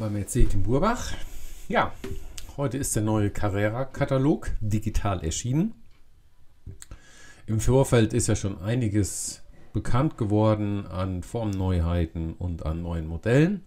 bei Mercedes in Burbach. Ja, heute ist der neue Carrera-Katalog digital erschienen. Im Vorfeld ist ja schon einiges bekannt geworden an Formneuheiten und an neuen Modellen.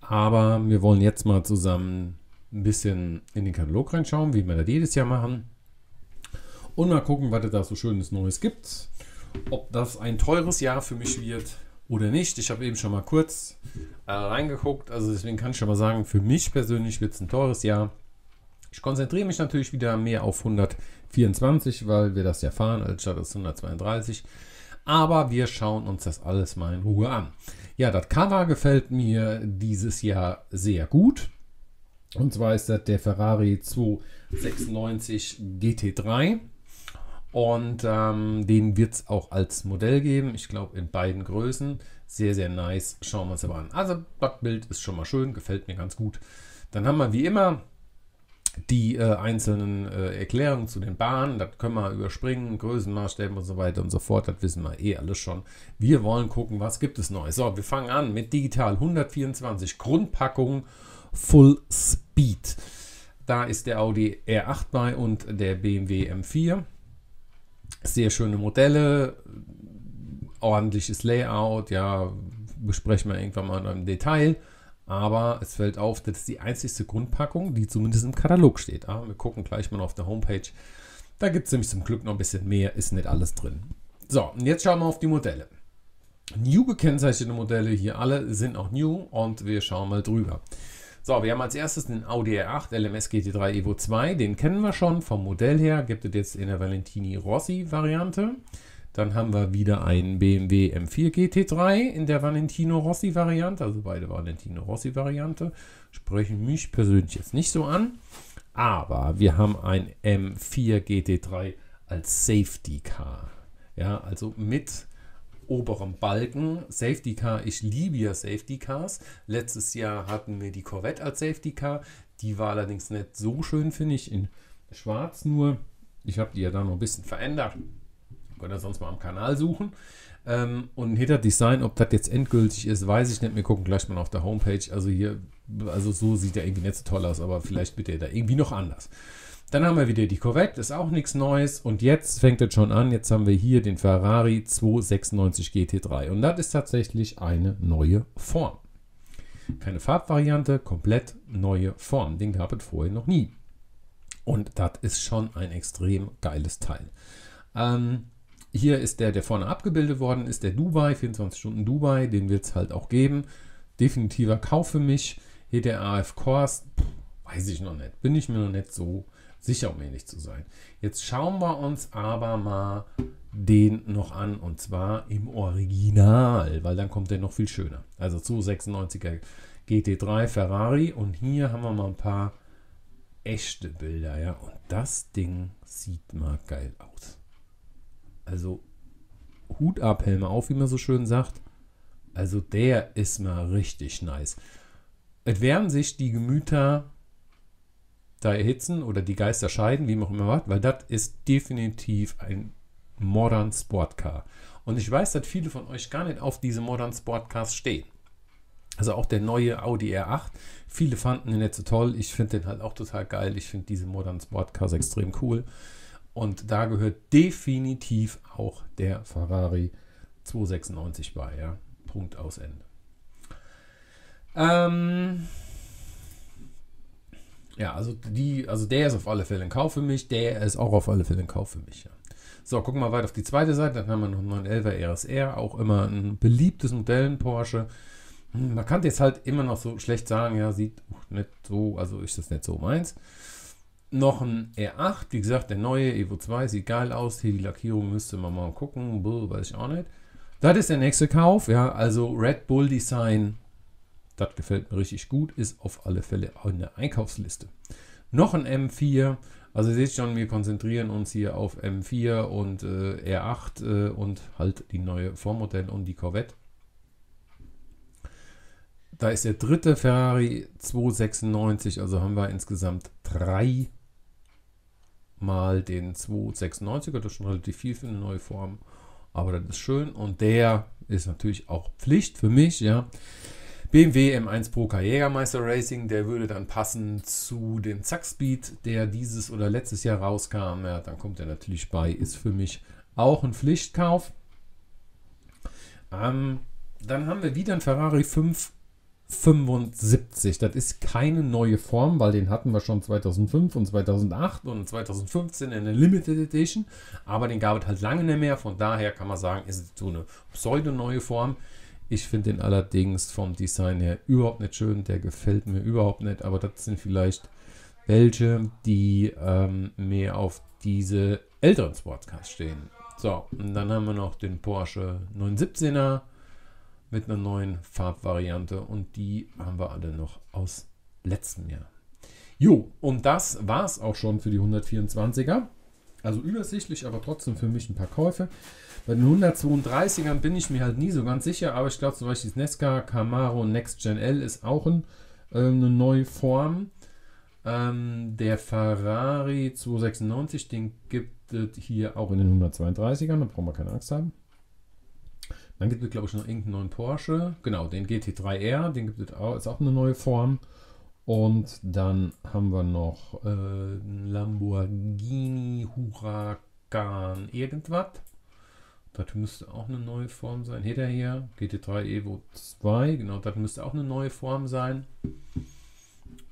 Aber wir wollen jetzt mal zusammen ein bisschen in den Katalog reinschauen, wie wir das jedes Jahr machen. Und mal gucken, was es da so schönes Neues gibt. Ob das ein teures Jahr für mich wird oder nicht. Ich habe eben schon mal kurz äh, reingeguckt. Also deswegen kann ich schon mal sagen, für mich persönlich wird es ein teures Jahr. Ich konzentriere mich natürlich wieder mehr auf 124, weil wir das ja fahren, als statt das 132. Aber wir schauen uns das alles mal in Ruhe an. Ja, das Cover gefällt mir dieses Jahr sehr gut. Und zwar ist das der Ferrari 296 GT3. Und ähm, den wird es auch als Modell geben. Ich glaube in beiden Größen. Sehr, sehr nice. Schauen wir uns aber an. Also, das Bild ist schon mal schön, gefällt mir ganz gut. Dann haben wir wie immer die äh, einzelnen äh, Erklärungen zu den Bahnen. Das können wir überspringen, Größenmaßstäben und so weiter und so fort. Das wissen wir eh alles schon. Wir wollen gucken, was gibt es Neues. So, wir fangen an mit digital 124 Grundpackung Full Speed. Da ist der Audi R8 bei und der BMW M4. Sehr schöne Modelle, ordentliches Layout, ja, besprechen wir irgendwann mal im Detail. Aber es fällt auf, das ist die einzigste Grundpackung, die zumindest im Katalog steht. Ja, wir gucken gleich mal auf der Homepage. Da gibt es nämlich zum Glück noch ein bisschen mehr, ist nicht alles drin. So, und jetzt schauen wir auf die Modelle. New gekennzeichnete Modelle hier alle sind auch new und wir schauen mal drüber. So, wir haben als erstes den Audi R8 LMS GT3 Evo 2. Den kennen wir schon vom Modell her. Gibt es jetzt in der Valentini Rossi Variante. Dann haben wir wieder einen BMW M4 GT3 in der Valentino Rossi Variante. Also beide Valentino Rossi Variante. Sprechen mich persönlich jetzt nicht so an. Aber wir haben ein M4 GT3 als Safety Car. Ja, also mit oberen Balken. Safety Car, ich liebe ja Safety Cars. Letztes Jahr hatten wir die Corvette als Safety Car. Die war allerdings nicht so schön, finde ich, in schwarz nur. Ich habe die ja dann noch ein bisschen verändert. Könnt ihr sonst mal am Kanal suchen. Ähm, und hinter Design, ob das jetzt endgültig ist, weiß ich nicht. Wir gucken gleich mal auf der Homepage. Also hier, also so sieht er irgendwie nicht so toll aus, aber vielleicht wird er da irgendwie noch anders. Dann haben wir wieder die Corvette, ist auch nichts Neues. Und jetzt fängt es schon an. Jetzt haben wir hier den Ferrari 296 GT3. Und das ist tatsächlich eine neue Form. Keine Farbvariante, komplett neue Form. Den gab es vorher noch nie. Und das ist schon ein extrem geiles Teil. Ähm, hier ist der, der vorne abgebildet worden ist, der Dubai, 24 Stunden Dubai. Den wird es halt auch geben. Definitiver Kauf für mich. Hier der AF Course, weiß ich noch nicht. Bin ich mir noch nicht so sicher, um ehrlich zu sein. Jetzt schauen wir uns aber mal den noch an und zwar im Original, weil dann kommt der noch viel schöner. Also zu 96er GT3 Ferrari und hier haben wir mal ein paar echte Bilder, ja. Und das Ding sieht mal geil aus. Also Hut ab, Helme auf, wie man so schön sagt. Also der ist mal richtig nice. Es werden sich die Gemüter da erhitzen oder die Geister scheiden, wie man auch immer was, weil das ist definitiv ein Modern Sportcar. Und ich weiß, dass viele von euch gar nicht auf diese Modern Sportcars stehen. Also auch der neue Audi R8. Viele fanden den nicht so toll. Ich finde den halt auch total geil. Ich finde diese Modern Sportcars extrem cool. Und da gehört definitiv auch der Ferrari 296 bei. Ja? Punkt aus Ende. Ähm, ja, also die, also der ist auf alle Fälle ein Kauf für mich, der ist auch auf alle Fälle ein Kauf für mich. Ja. So, gucken wir weiter auf die zweite Seite. Dann haben wir noch einen 911er RSR, auch immer ein beliebtes Modell in Porsche. Hm, man kann jetzt halt immer noch so schlecht sagen, ja, sieht nicht so, also ist das nicht so meins. Noch ein R8, wie gesagt, der neue Evo 2 sieht geil aus. Hier die Lackierung müsste man mal gucken, Bull, weiß ich auch nicht. Das ist der nächste Kauf, ja, also Red Bull Design das gefällt mir richtig gut, ist auf alle Fälle in der Einkaufsliste. Noch ein M4, also ihr seht schon, wir konzentrieren uns hier auf M4 und äh, R8 äh, und halt die neue Vormodell und die Corvette. Da ist der dritte Ferrari 296, also haben wir insgesamt drei mal den 296er, das ist schon relativ viel für eine neue Form, aber das ist schön und der ist natürlich auch Pflicht für mich, ja. BMW M1 Pro K Jägermeister Racing, der würde dann passen zu dem Zack Speed, der dieses oder letztes Jahr rauskam. Ja, dann kommt er natürlich bei, ist für mich auch ein Pflichtkauf. Ähm, dann haben wir wieder ein Ferrari 575. Das ist keine neue Form, weil den hatten wir schon 2005 und 2008 und 2015 in der Limited Edition. Aber den gab es halt lange nicht mehr. Von daher kann man sagen, ist es so eine pseudo-neue Form. Ich finde den allerdings vom Design her überhaupt nicht schön. Der gefällt mir überhaupt nicht. Aber das sind vielleicht welche, die ähm, mehr auf diese älteren Sportscars stehen. So, und dann haben wir noch den Porsche 917er mit einer neuen Farbvariante. Und die haben wir alle noch aus letztem Jahr. Jo, und das war es auch schon für die 124er. Also übersichtlich, aber trotzdem für mich ein paar Käufe. Bei den 132ern bin ich mir halt nie so ganz sicher, aber ich glaube zum Beispiel das Nesca Camaro Next Gen L ist auch ein, äh, eine neue Form. Ähm, der Ferrari 296, den gibt es hier auch in den 132ern, da brauchen wir keine Angst haben. Dann gibt es, glaube ich, noch irgendeinen neuen Porsche. Genau, den GT3R, den gibt es auch, ist auch eine neue Form. Und dann haben wir noch äh, Lamborghini Huracan irgendwas. Das müsste auch eine neue Form sein. Hinterher GT3 Evo 2, genau, das müsste auch eine neue Form sein.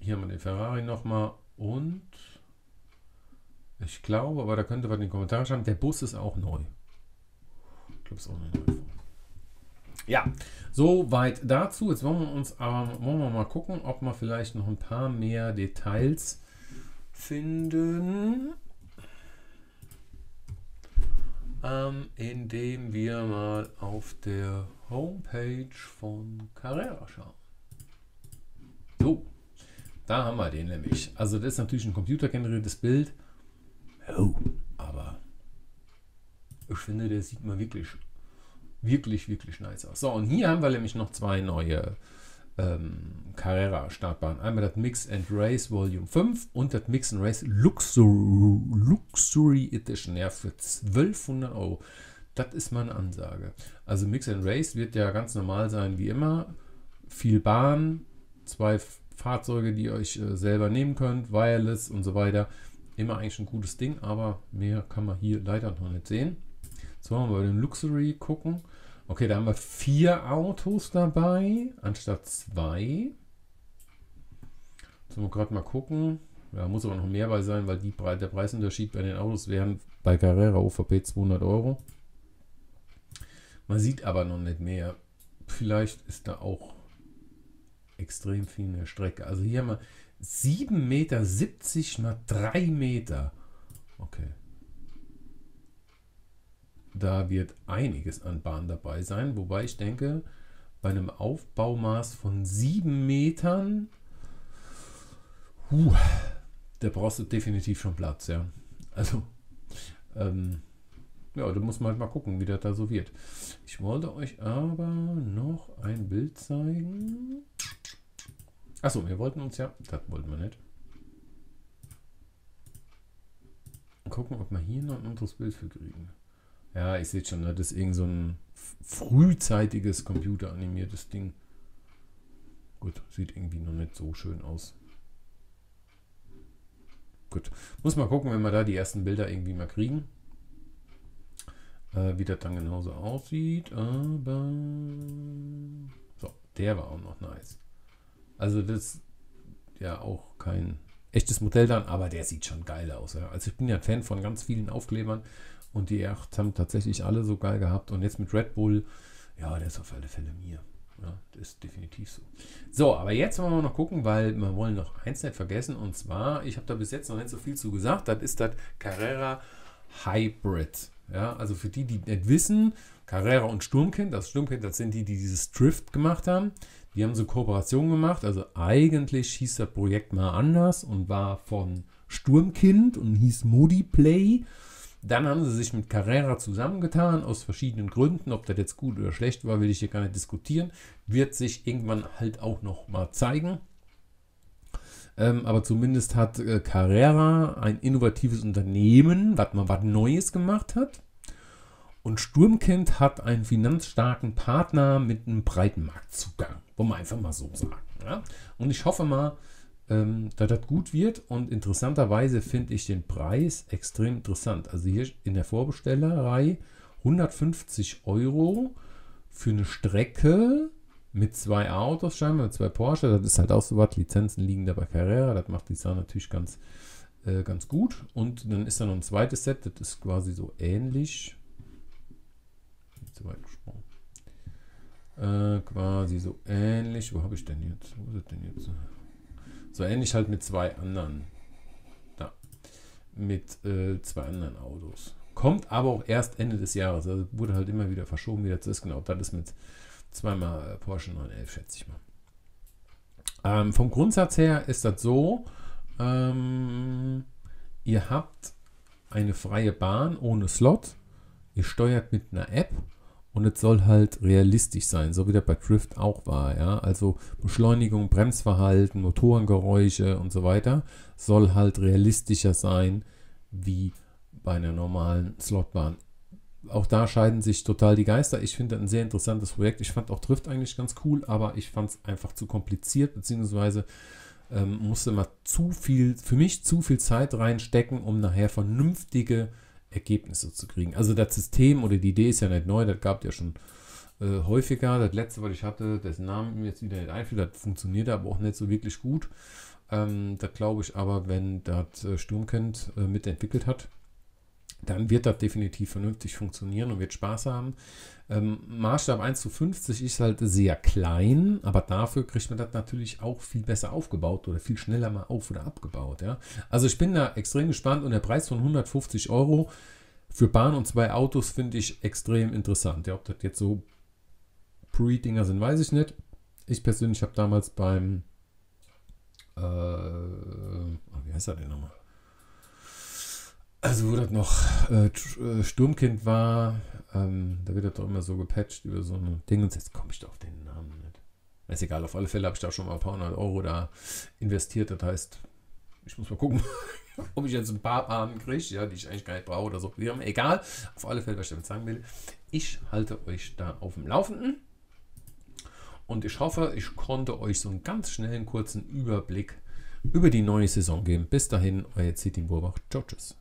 Hier haben wir den Ferrari nochmal und ich glaube, aber da könnte man in den Kommentaren schreiben, der Bus ist auch neu. Ich glaube, es ist auch eine neue Form. Ja, soweit dazu. Jetzt wollen wir uns aber wollen wir mal gucken, ob wir vielleicht noch ein paar mehr Details finden ähm, indem wir mal auf der Homepage von Carrera schauen. So, da haben wir den nämlich. Also das ist natürlich ein computergeneriertes Bild. Oh, aber ich finde, der sieht mal wirklich, wirklich, wirklich nice aus. So, und hier haben wir nämlich noch zwei neue ähm, Carrera Startbahn. Einmal das Mix and Race Volume 5 und das Mix and Race Luxury, Luxury Edition. Ja, für 1200 Euro. Das ist meine Ansage. Also Mix and Race wird ja ganz normal sein wie immer. Viel Bahn, zwei Fahrzeuge, die ihr euch äh, selber nehmen könnt, Wireless und so weiter. Immer eigentlich ein gutes Ding, aber mehr kann man hier leider noch nicht sehen. So, wollen wir bei den Luxury gucken. Okay, da haben wir vier Autos dabei, anstatt zwei. Jetzt wir gerade mal gucken. Ja, muss aber noch mehr bei sein, weil die, der Preisunterschied bei den Autos wären bei Carrera OVP 200 Euro. Man sieht aber noch nicht mehr. Vielleicht ist da auch extrem viel mehr Strecke. Also hier haben wir 7,70 Meter mal 3 Meter. Okay. Da wird einiges an Bahn dabei sein, wobei ich denke, bei einem Aufbaumaß von 7 Metern, uh, da brauchst du definitiv schon Platz, ja. Also, ähm, ja, da muss man halt mal gucken, wie das da so wird. Ich wollte euch aber noch ein Bild zeigen. Achso, wir wollten uns ja, das wollten wir nicht. Gucken, ob wir hier noch ein anderes Bild für kriegen. Ja, ich sehe schon, ne, das ist irgend so ein frühzeitiges computeranimiertes Ding. Gut, sieht irgendwie noch nicht so schön aus. Gut, muss mal gucken, wenn wir da die ersten Bilder irgendwie mal kriegen. Äh, wie das dann genauso aussieht. Aber so, der war auch noch nice. Also das ja auch kein echtes Modell dann, aber der sieht schon geil aus. Ja. Also ich bin ja ein Fan von ganz vielen Aufklebern und die acht haben tatsächlich alle so geil gehabt. Und jetzt mit Red Bull, ja, der ist auf alle Fälle mir. Ja, das ist definitiv so. So, aber jetzt wollen wir noch gucken, weil wir wollen noch eins nicht vergessen. Und zwar, ich habe da bis jetzt noch nicht so viel zu gesagt, das ist das Carrera Hybrid. Ja, also für die, die nicht wissen, Carrera und Sturmkind, das Sturmkind, das sind die, die dieses Drift gemacht haben. Die haben so Kooperation gemacht. Also eigentlich hieß das Projekt mal anders und war von Sturmkind und hieß Modi Play. Dann haben sie sich mit Carrera zusammengetan, aus verschiedenen Gründen. Ob das jetzt gut oder schlecht war, will ich hier gar nicht diskutieren. Wird sich irgendwann halt auch noch mal zeigen. Ähm, aber zumindest hat äh, Carrera ein innovatives Unternehmen, was mal was Neues gemacht hat. Und Sturmkind hat einen finanzstarken Partner mit einem breiten Marktzugang, wollen wir einfach mal so sagen. Ja? Und ich hoffe mal, ähm, dass das gut wird. Und interessanterweise finde ich den Preis extrem interessant. Also hier in der Vorbestellerei 150 Euro für eine Strecke mit zwei Autos, scheinbar mit zwei Porsche. Das ist halt auch so was. Lizenzen liegen da bei Carrera. Das macht die Sache natürlich ganz, äh, ganz gut. Und dann ist da noch ein zweites Set. Das ist quasi so ähnlich. Zu weit gesprungen. Äh, quasi so ähnlich. Wo habe ich denn jetzt? Wo ist das denn jetzt? So ähnlich halt mit zwei anderen. Da. Mit äh, zwei anderen Autos. Kommt aber auch erst Ende des Jahres. Also wurde halt immer wieder verschoben, wieder zu ist. Genau, das ist mit zweimal äh, Porsche 911, schätze ich mal. Ähm, vom Grundsatz her ist das so, ähm, ihr habt eine freie Bahn ohne Slot, ihr steuert mit einer App und es soll halt realistisch sein, so wie das bei Drift auch war. Ja? Also Beschleunigung, Bremsverhalten, Motorengeräusche und so weiter soll halt realistischer sein wie bei einer normalen Slotbahn. Auch da scheiden sich total die Geister. Ich finde ein sehr interessantes Projekt. Ich fand auch Drift eigentlich ganz cool, aber ich fand es einfach zu kompliziert, beziehungsweise ähm, musste mal zu viel, für mich zu viel Zeit reinstecken, um nachher vernünftige Ergebnisse zu kriegen. Also das System oder die Idee ist ja nicht neu, das gab es ja schon äh, häufiger. Das letzte, was ich hatte, dessen Namen mir jetzt wieder nicht einfiel, das funktioniert aber auch nicht so wirklich gut. Ähm, da glaube ich aber, wenn das äh, Sturmkind äh, mitentwickelt hat, dann wird das definitiv vernünftig funktionieren und wird Spaß haben. Ähm, Maßstab 1 zu 50 ist halt sehr klein, aber dafür kriegt man das natürlich auch viel besser aufgebaut oder viel schneller mal auf- oder abgebaut. Ja? Also ich bin da extrem gespannt und der Preis von 150 Euro für Bahn und zwei Autos finde ich extrem interessant. Ja, ob das jetzt so Pre-Dinger sind, weiß ich nicht. Ich persönlich habe damals beim äh, wie heißt er denn nochmal? Also wo das noch äh, äh, Sturmkind war, ähm, da wird das doch immer so gepatcht über so ein Ding. Und jetzt komme ich da auf den Namen nicht. Ist egal, auf alle Fälle habe ich da schon mal ein paar hundert Euro da investiert. Das heißt, ich muss mal gucken, ob ich jetzt ein paar Bahnen kriege, ja, die ich eigentlich gar nicht brauche oder so. Egal, auf alle Fälle, was ich damit sagen will. Ich halte euch da auf dem Laufenden. Und ich hoffe, ich konnte euch so einen ganz schnellen, kurzen Überblick über die neue Saison geben. Bis dahin, euer Zitin Burbach. Ciao, tschüss.